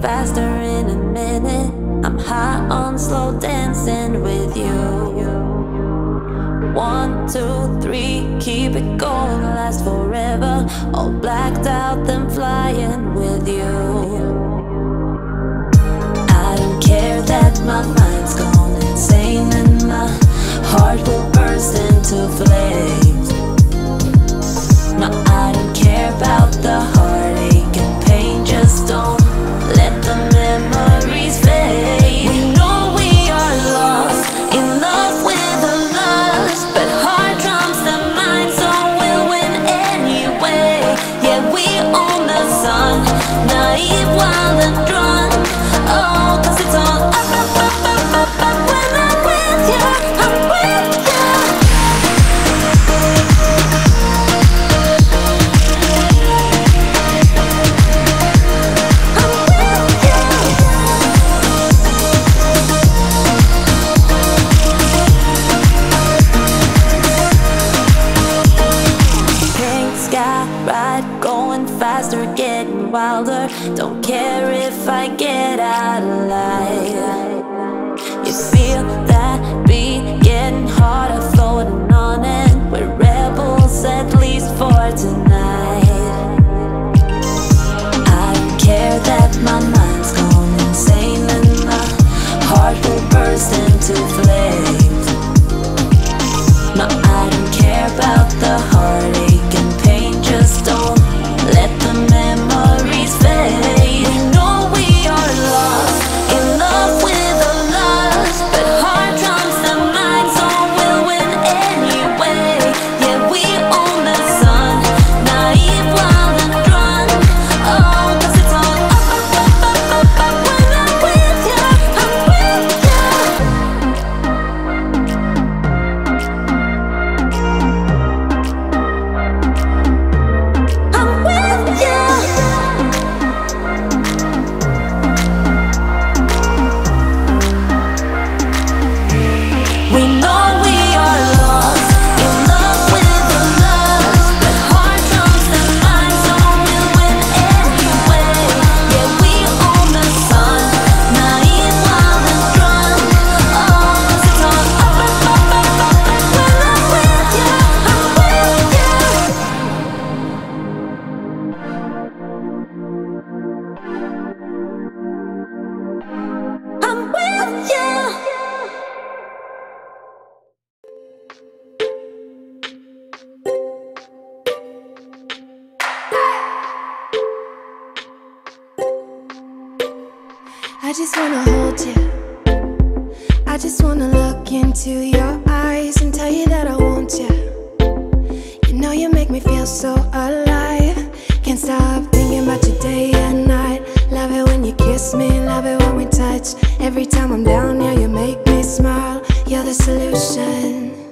faster in a minute. I'm high on slow dancing with you. One, two, three, keep it going, last forever. All blacked out, then flying with you. I don't care that my mind's gone insane and my heart will burst into flames. No, I don't care about the that getting harder, floating on and we're rebels at least for tonight. I don't care that my mind's gone insane and my heart will burst into flames. I just wanna hold you. I just wanna look into your eyes and tell you that I want you. You know you make me feel so alive. Can't stop thinking about you day and night. Love it when you kiss me, love it when we touch. Every time I'm down, yeah, you make me smile. You're the solution.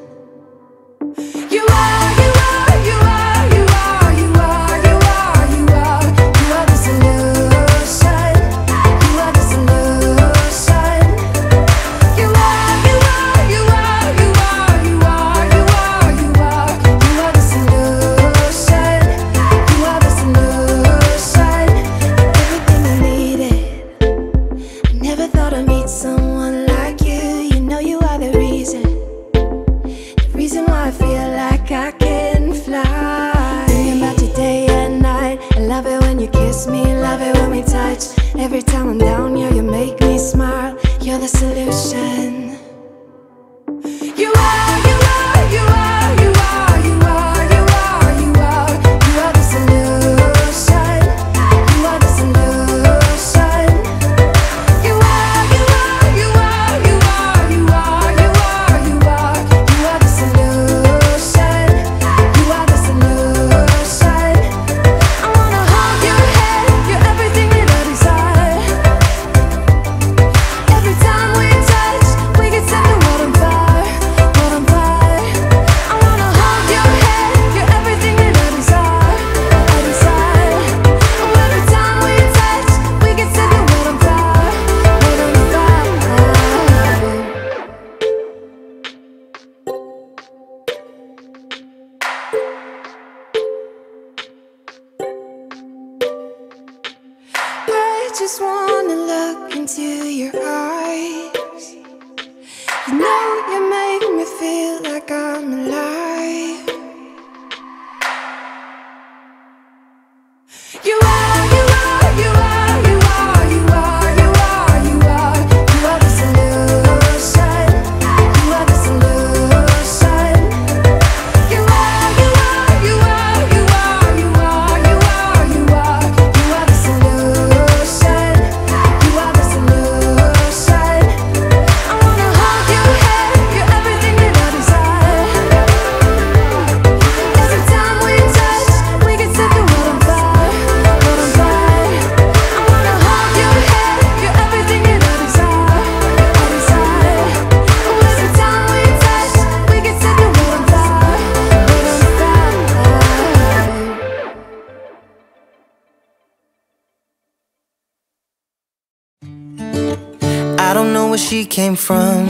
Don't know where she came from.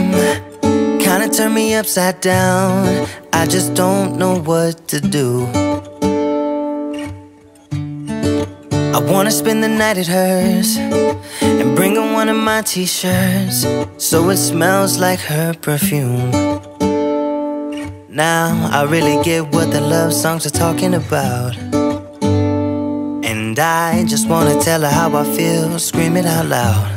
Kinda turned me upside down. I just don't know what to do. I wanna spend the night at hers and bring her one of my t shirts so it smells like her perfume. Now I really get what the love songs are talking about. And I just wanna tell her how I feel, scream it out loud.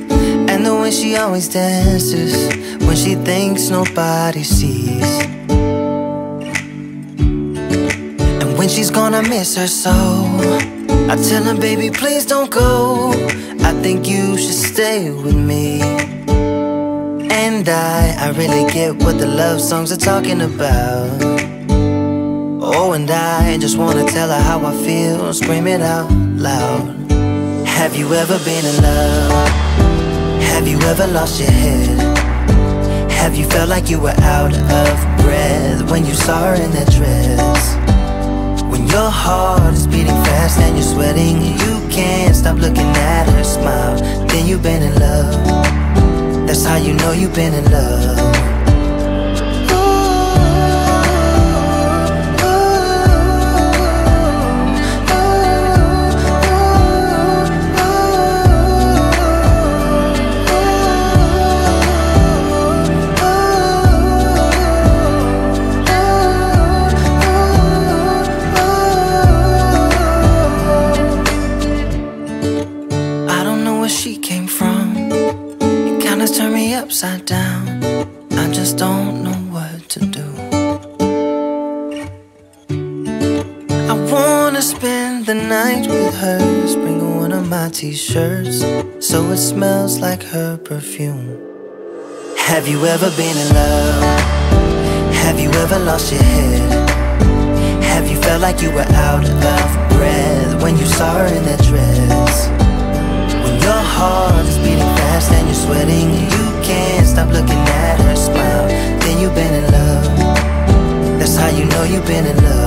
and the way she always dances when she thinks nobody sees. And when she's gone, I miss her so. I tell her, baby, please don't go. I think you should stay with me. And I, I really get what the love songs are talking about. Oh, and I just wanna tell her how I feel, scream it out loud. Have you ever been in love? Have you ever lost your head? Have you felt like you were out of breath when you saw her in that dress? When your heart is beating fast and you're sweating you can't stop looking at her smile, then you've been in love. That's how you know you've been in love. Spend the night with her, bring one of my t-shirts so it smells like her perfume. Have you ever been in love? Have you ever lost your head? Have you felt like you were out of breath when you saw her in that dress? When your heart is beating fast and you're sweating and you can't stop looking at her smile, then you've been in love. That's how you know you've been in love.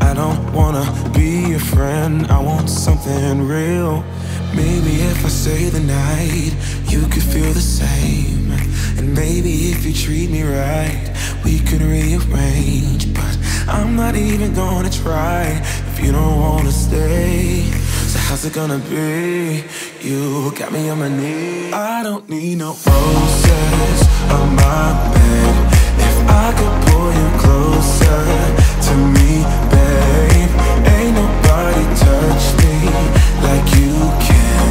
I don't wanna be your friend, I want something real. Maybe if I say the night, you could feel the same. And maybe if you treat me right, we could rearrange. But I'm not even gonna try if you don't wanna stay. So how's it gonna be? You got me on my knees. I don't need no roses on my bed. I could pull you closer to me, babe, ain't nobody touch me like you can.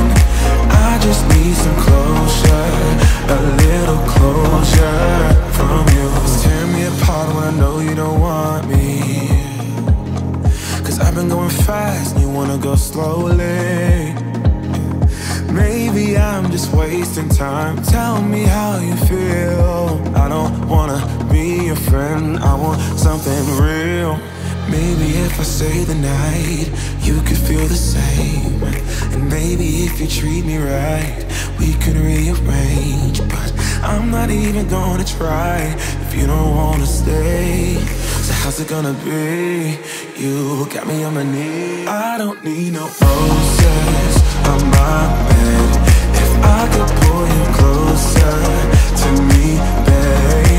I just need some closure, a little closure from you. Tear me apart when I know you don't want me. Cause I've been going fast and you wanna go slowly. Maybe I'm just wasting time. Tell me how you feel. I don't wanna be your friend, I want something real. Maybe if I stay the night, you could feel the same. And maybe if you treat me right, we could rearrange. But I'm not even gonna try if you don't wanna stay. So how's it gonna be? You got me on my knees. I don't need no roses on my bed. If I could pull you closer to me, babe,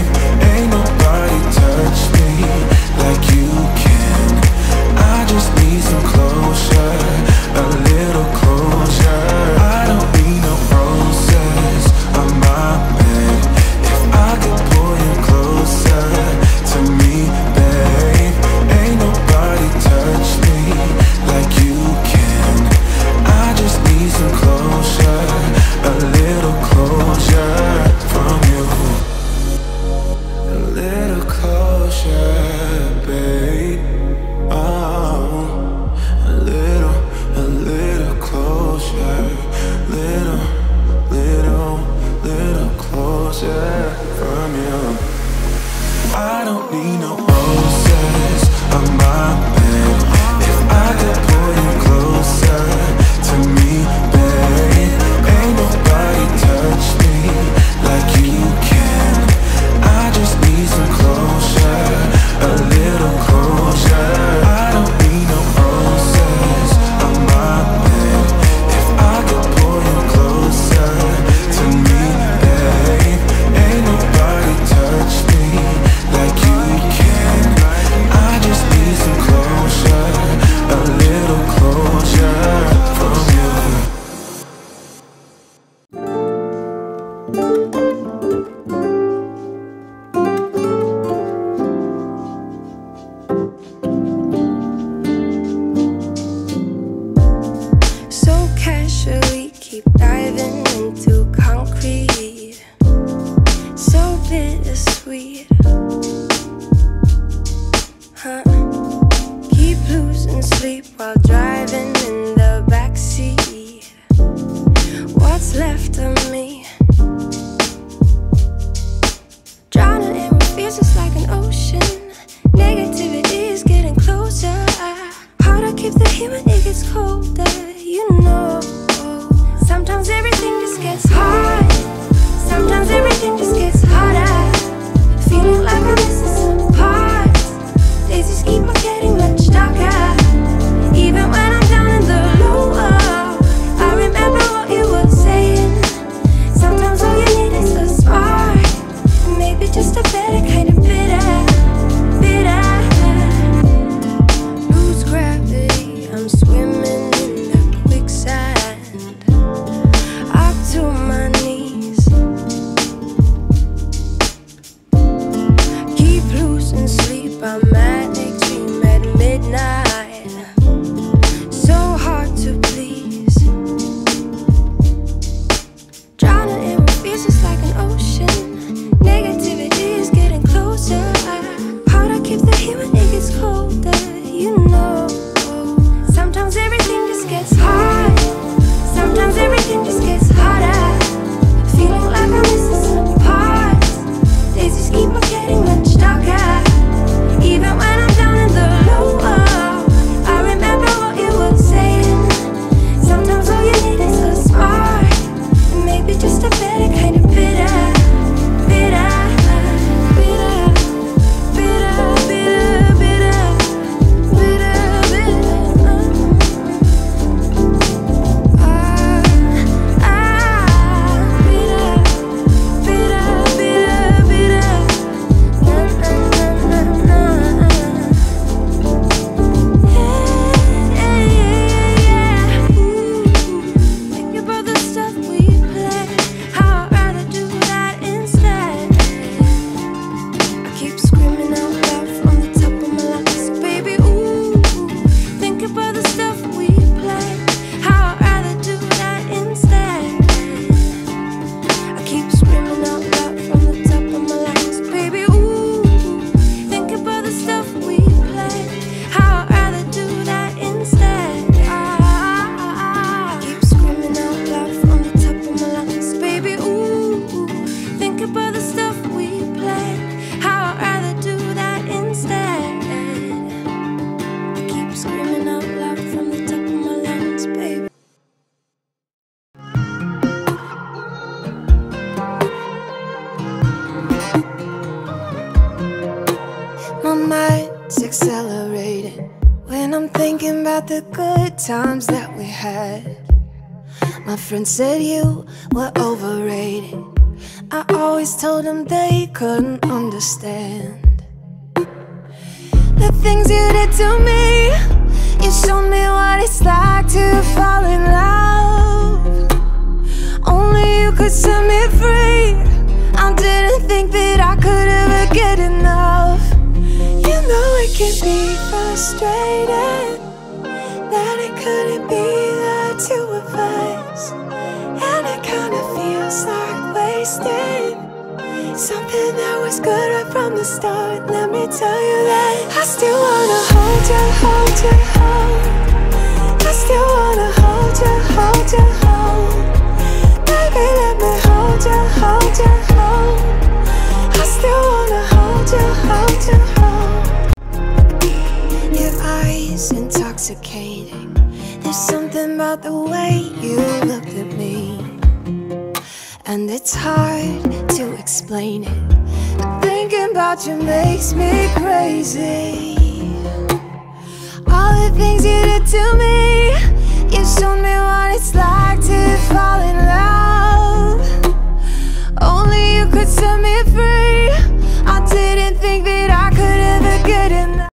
keep diving into concrete. So bittersweet. Accelerating when I'm thinking about the good times that we had. My friend said you were overrated. I always told them they couldn't understand the things you did to me. You showed me what it's like to fall in love. Only you could set me free. I didn't think that I could ever get enough. You know it can be frustrating that it couldn't be the two of us, and it kinda feels like wasting something that was good right from the start. Let me tell you that I still wanna hold you, hold you, hold. I still wanna hold you, hold you, hold. is intoxicating. There's something about the way you looked at me. And it's hard to explain it. But thinking about you makes me crazy. All the things you did to me, you showed me what it's like to fall in love. Only you could set me free.